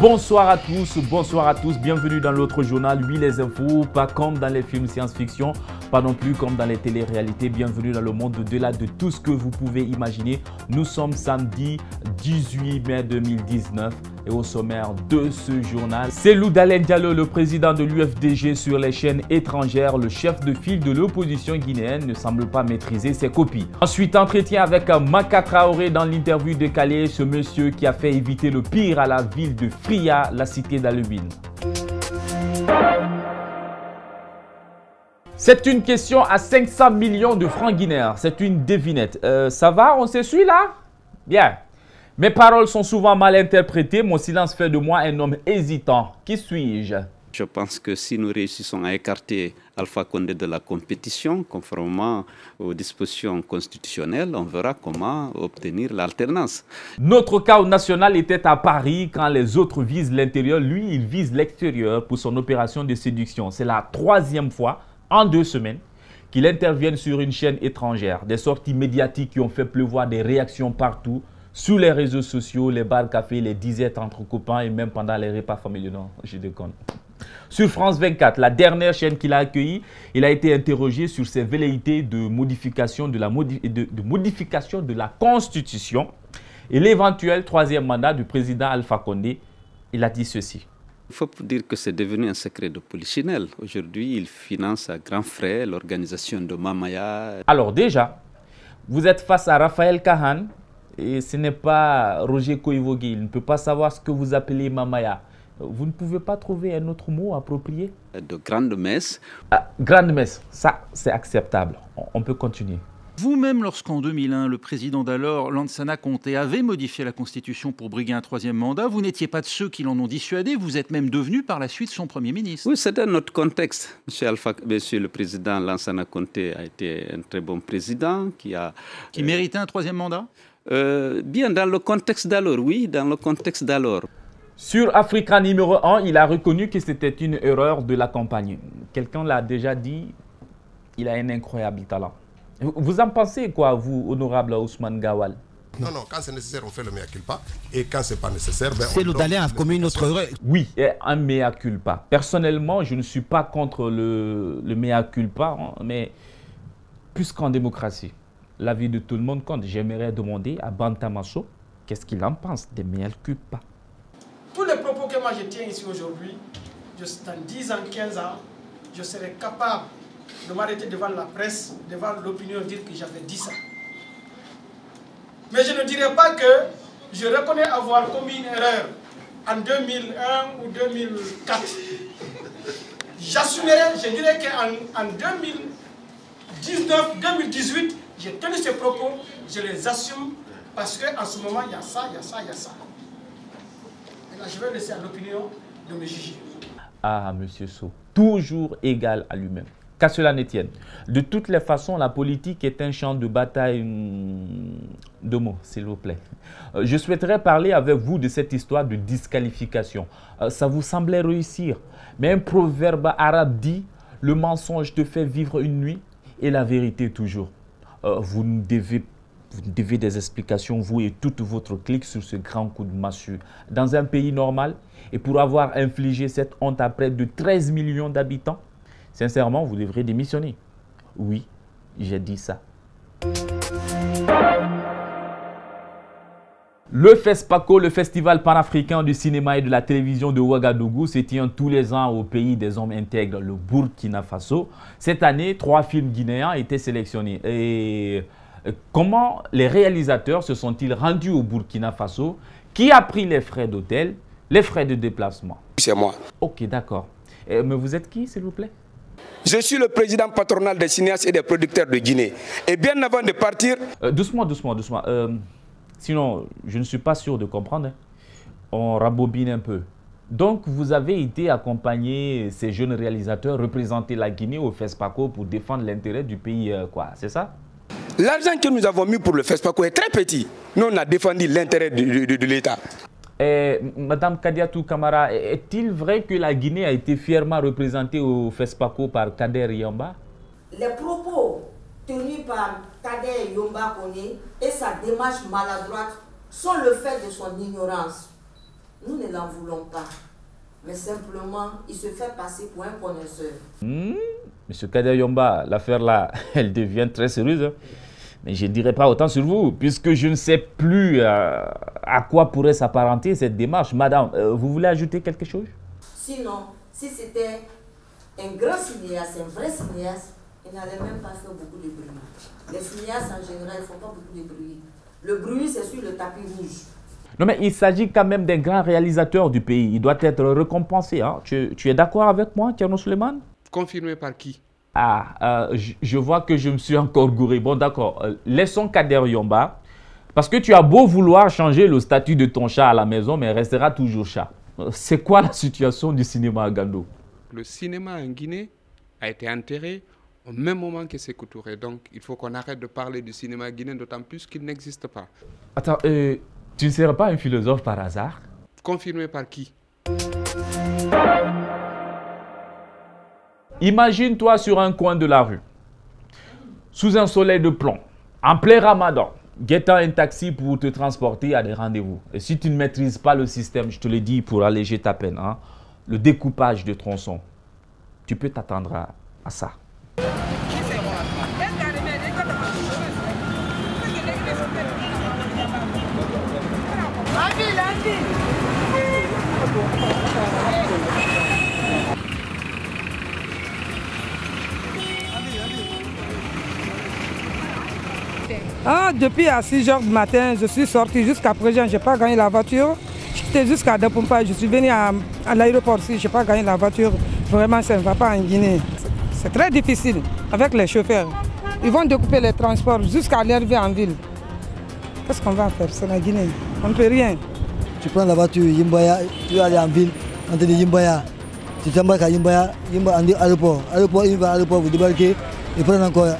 Bonsoir à tous, bonsoir à tous, bienvenue dans l'autre journal, oui les infos, pas comme dans les films science-fiction, pas non plus comme dans les téléréalités, bienvenue dans le monde au-delà de tout ce que vous pouvez imaginer. Nous sommes samedi 18 mai 2019 et au sommaire de ce journal, c'est Loudalen Diallo, le président de l'UFDG sur les chaînes étrangères, le chef de file de l'opposition guinéenne ne semble pas maîtriser ses copies. Ensuite, entretien avec Maka Traoré dans l'interview décalée, ce monsieur qui a fait éviter le pire à la ville de Fria, la cité d'Alubine. C'est une question à 500 millions de francs guinéens. C'est une devinette. Euh, ça va? On se suit là? Bien. Mes paroles sont souvent mal interprétées. Mon silence fait de moi un homme hésitant. Qui suis-je? Je pense que si nous réussissons à écarter Alpha Condé de la compétition, conformément aux dispositions constitutionnelles, on verra comment obtenir l'alternance. Notre chaos national était à Paris quand les autres visent l'intérieur. Lui, il vise l'extérieur pour son opération de séduction. C'est la troisième fois en deux semaines qu'il intervienne sur une chaîne étrangère. Des sorties médiatiques qui ont fait pleuvoir des réactions partout sur les réseaux sociaux, les bars cafés, les disettes entre copains et même pendant les repas familiaux. Non, je déconne. Sur France 24, la dernière chaîne qu'il a accueillie, il a été interrogé sur ses velléités modification de la, de modification de la Constitution et l'éventuel troisième mandat du président Alpha Condé. Il a dit ceci. Il faut dire que c'est devenu un secret de polichinelle. Aujourd'hui, il finance à grands frais l'organisation de Mamaya. Alors déjà, vous êtes face à Raphaël Kahan, et ce n'est pas Roger Koivogi. Il ne peut pas savoir ce que vous appelez Mamaya. Vous ne pouvez pas trouver un autre mot approprié? De grande messe. Ah, grande messe, ça c'est acceptable. On peut continuer. Vous-même, lorsqu'en 2001, le président d'alors, Lansana Conté, avait modifié la Constitution pour briguer un troisième mandat, vous n'étiez pas de ceux qui l'en ont dissuadé, vous êtes même devenu par la suite son Premier ministre. Oui, c'était notre contexte. Monsieur, Alpha, monsieur le président Lansana Conté a été un très bon président qui a... Qui méritait un troisième mandat? Euh, bien, dans le contexte d'alors, oui, dans le contexte d'alors. Sur Africa numéro 1, il a reconnu que c'était une erreur de la campagne. Quelqu'un l'a déjà dit, il a un incroyable talent. Vous en pensez quoi, vous, honorable Ousmane Gawal? Non, non, quand c'est nécessaire, on fait le mea culpa. Et quand c'est pas nécessaire, ben, C'est le a commis une autre erreur. Oui, un mea culpa. Personnellement, je ne suis pas contre le, le mea culpa, hein, mais plus qu'en démocratie, l'avis de tout le monde compte. J'aimerais demander à Bantamaso qu'est-ce qu'il en pense des mea culpa? Tous les propos que moi je tiens ici aujourd'hui, dans 10 ans, 15 ans, je serai capable de m'arrêter devant la presse, devant l'opinion, dire que j'avais dit ça. Mais je ne dirais pas que je reconnais avoir commis une erreur en 2001 ou 2004. J'assumerai, je dirais qu'en en 2019, 2018, j'ai tenu ces propos, je les assume parce qu'en ce moment, il y a ça, il y a ça, il y a ça. Et là, je vais laisser à l'opinion de me juger. Ah, monsieur So, toujours égal à lui-même. Qu'à cela ne tienne. De toutes les façons, la politique est un champ de bataille. Hmm, deux mots, s'il vous plaît. Euh, je souhaiterais parler avec vous de cette histoire de disqualification. Euh, ça vous semblait réussir. Mais un proverbe arabe dit Le mensonge te fait vivre une nuit et la vérité toujours. Euh, vous, devez, vous devez des explications, vous et toute votre clique, sur ce grand coup de massue. Dans un pays normal, et pour avoir infligé cette honte à près de 13 millions d'habitants, Sincèrement, vous devrez démissionner. Oui, j'ai dit ça. Le FESPACO, le Festival panafricain du cinéma et de la télévision de Ouagadougou, se tient tous les ans au pays des hommes intègres, le Burkina Faso. Cette année, trois films guinéens étaient sélectionnés. Et euh, comment les réalisateurs se sont-ils rendus au Burkina Faso? Qui a pris les frais d'hôtel, les frais de déplacement? C'est moi. Ok, d'accord. Euh, mais vous êtes qui, s'il vous plaît? Je suis le président patronal des cinéastes et des producteurs de Guinée. Et bien avant de partir... Euh, doucement, doucement, doucement. Euh, sinon, je ne suis pas sûr de comprendre. Hein. On rabobine un peu. Donc, vous avez été accompagner ces jeunes réalisateurs, représenter la Guinée au FESPACO pour défendre l'intérêt du pays, euh, quoi, c'est ça? L'argent que nous avons mis pour le FESPACO est très petit. Nous, on a défendu l'intérêt de l'État. Eh, Madame Kadiatou Kamara, est-il vrai que la Guinée a été fièrement représentée au FESPACO par Kader Yamba? Les propos tenus par Kader Yomba Kone et sa démarche maladroite sont le fait de son ignorance. Nous ne l'en voulons pas. Mais simplement, il se fait passer pour un connaisseur. Hmm, Monsieur Kader Yomba, l'affaire là, elle devient très sérieuse. hein. Mais je ne dirai pas autant sur vous, puisque je ne sais plus euh, à quoi pourrait s'apparenter cette démarche. Madame, euh, vous voulez ajouter quelque chose? Sinon, si c'était un grand cinéaste, un vrai cinéaste, il n'allait même pas faire beaucoup de bruit. Les cinéastes en général ne font pas beaucoup de bruit. Le bruit, c'est sur le tapis rouge. Non, mais il s'agit quand même d'un grand réalisateur du pays. Il doit être récompensé. hein. Tu, tu es d'accord avec moi, Tierno Suleiman? Confirmé par qui? Ah, euh, je, vois que je me suis encore gouré. Bon, d'accord. Euh, laissons Kader Yomba. Parce que tu as beau vouloir changer le statut de ton chat à la maison, mais il restera toujours chat. Euh, C'est quoi la situation du cinéma à Gando? Le cinéma en Guinée a été enterré au même moment que Sékou Touré. Donc il faut qu'on arrête de parler du cinéma guinéen, d'autant plus qu'il n'existe pas. Attends, euh, tu ne serais pas un philosophe par hasard? Confirmé par qui? Imagine-toi sur un coin de la rue, sous un soleil de plomb, en plein ramadan, guettant un taxi pour te transporter à des rendez-vous. Et si tu ne maîtrises pas le système, je te le dis pour alléger ta peine, hein, le découpage de tronçons, tu peux t'attendre à, à ça. Ah, depuis à 6 h du matin, je suis sorti jusqu'à présent, je n'ai pas gagné la voiture. J'étais jusqu'à Dapumpa, je suis venu à, l'aéroport aussi, je n'ai pas gagné la voiture. Vraiment, ça ne va pas en Guinée. C'est très difficile avec les chauffeurs. Ils vont découper les transports jusqu'à l'arrivée en ville. Qu'est-ce qu'on va faire? C'est la Guinée. On ne peut rien. Tu prends la voiture, Yimbaya, tu vas aller en ville, on te dit Yimbaya. Tu t'embarques à Yimbaya, Yimbaya, on dit aéroport. Aéroport, à l'aéroport, vous débarquez, ils prennent encore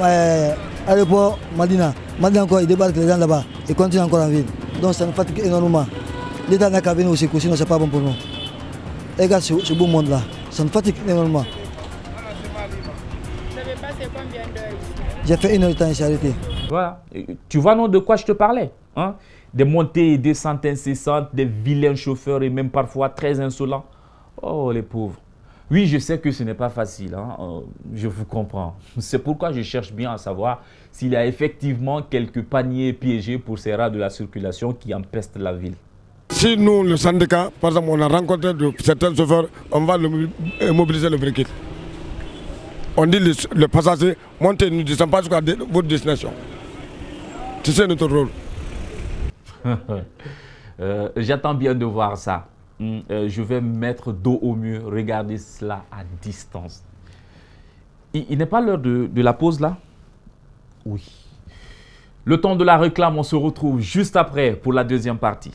euh, aéroport, Madina. Madina encore, ils débarquent les gens là-bas, ils continuent encore en ville. Donc ça nous fatigue énormément. L'État n'a qu'à venir au secours, sinon c'est pas bon pour nous. Et regarde ce, beau monde-là, ça nous fatigue énormément. J'ai fait une heure de temps, j'ai arrêté. Voilà. Et Tu vois non de quoi je te parlais hein? Des montées et descentes incessantes, des vilains chauffeurs et même parfois très insolents. Oh les pauvres. Oui, je sais que ce n'est pas facile, hein, euh, je vous comprends. C'est pourquoi je cherche bien à savoir s'il y a effectivement quelques paniers piégés pour ces rats de la circulation qui empestent la ville. Si nous, le syndicat, par exemple, on a rencontré de certains chauffeurs, on va le- euh, mobiliser le briquet. On dit les passagers, montez, nous ne descendons pas jusqu'à votre destination. C'est notre rôle. Euh, J'attends bien de voir ça. Hmm, euh, je vais me mettre dos au mur, regarder cela à distance. Il, il n'est pas l'heure de, de la pause là? Oui. Le temps de la réclame, on se retrouve juste après pour la deuxième partie.